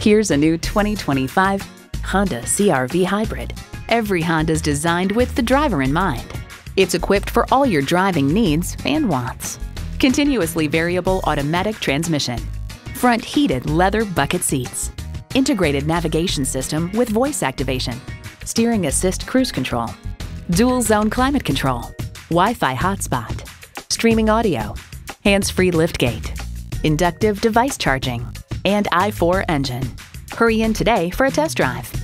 Here's a new 2025 Honda CRV Hybrid. Every Honda is designed with the driver in mind. It's equipped for all your driving needs and wants. Continuously variable automatic transmission, front heated leather bucket seats, integrated navigation system with voice activation, steering assist cruise control, dual zone climate control, Wi Fi hotspot, streaming audio, hands free liftgate, inductive device charging, and i4 engine. Hurry in today for a test drive.